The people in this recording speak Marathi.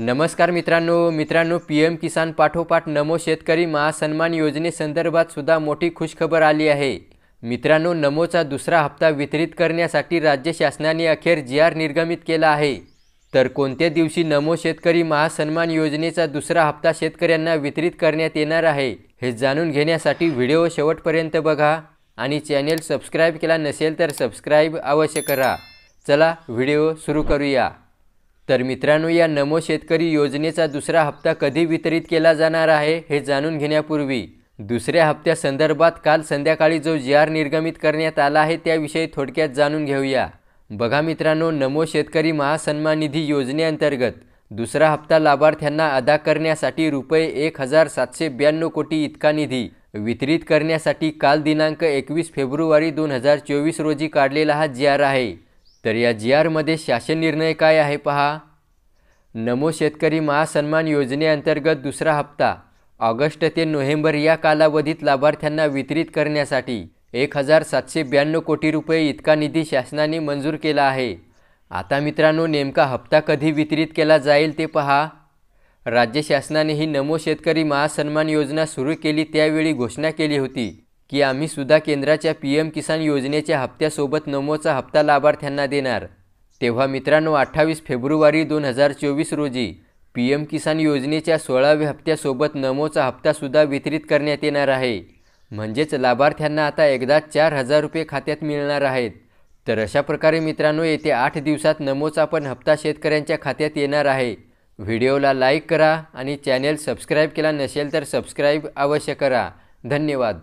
नमस्कार मित्रांनो मित्रांनो पी एम किसान पाठोपाठ नमो शेतकरी महासन्मान योजनेसंदर्भात सुद्धा मोठी खुशखबर आली आहे. मित्रांनो नमोचा दुसरा हप्ता वितरित करण्यासाठी राज्य शासनाने अखेर जी आर निर्गमित केला आहे. तर कोणत्या दिवशी नमो शेतकरी महासन्मान योजनेचा दुसरा हप्ता शेतकऱ्यांना वितरित करण्यात येणार आहे हे जाणून घेण्यासाठी व्हिडिओ शेवटपर्यंत बघा आणि चॅनेल सबस्क्राईब केला नसेल तर सबस्क्राईब अवश्य करा. चला व्हिडिओ सुरू करूया. तर मित्रांनो या नमो शेतकरी योजनेचा दुसरा हप्ता कधी वितरित केला जाणार आहे हे जाणून घेण्यापूर्वी दुसऱ्या हप्त्यासंदर्भात काल संध्याकाळी जो जी आर निर्गमित करण्यात आला आहे त्याविषयी थोडक्यात जाणून घेऊया. बघा मित्रांनो नमो शेतकरी महासन्मान निधी योजनेअंतर्गत दुसरा हप्ता लाभार्थ्यांना अदा करण्यासाठी रुपये एक हजार सातशे ब्याण्णव कोटी इतका निधी वितरित करण्यासाठी काल दिनांक एकवीस फेब्रुवारी दोन हजार चोवीस रोजी काढलेला हा जी आर आहे. तर या जी आरमध्ये शासन निर्णय काय आहे पहा. नमो शेतकरी महासन्मान योजनेअंतर्गत दुसरा हप्ता ऑगस्ट ते नोव्हेंबर या कालावधीत लाभार्थ्यांना वितरित करण्यासाठी एक हजार सातशे ब्याण्णव कोटी रुपये इतका निधी शासनाने मंजूर केला आहे. आता मित्रांनो नेमका हप्ता कधी वितरित केला जाईल ते पहा. राज्य शासनाने ही नमो शेतकरी महासन्मान योजना सुरू केली त्यावेळी घोषणा केली होती. की आम्ही सुद्धा केंद्राच्या पी एम किसान योजनेच्या हप्त्यासोबत नमोचा हप्ता लाभार्थ्यांना देणार. तेव्हा मित्रांनो अठ्ठावीस फेब्रुवारी दोन हजार चोवीस रोजी पी एम किसान योजनेच्या सोळाव्या हप्त्यासोबत नमोचा हप्तासुद्धा वितरित करण्यात येणार आहे. म्हणजेच लाभार्थ्यांना आता एकदा चार हजार रुपये खात्यात मिळणार आहेत. तर अशा प्रकारे मित्रांनो येत्या आठ दिवसात नमोचा पण हप्ता शेतकऱ्यांच्या खात्यात येणार आहे. व्हिडिओला लाईक करा आणि चॅनेल सबस्क्राईब केला नसेल तर सबस्क्राईब अवश्य करा. धन्यवाद.